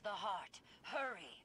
The heart. Hurry.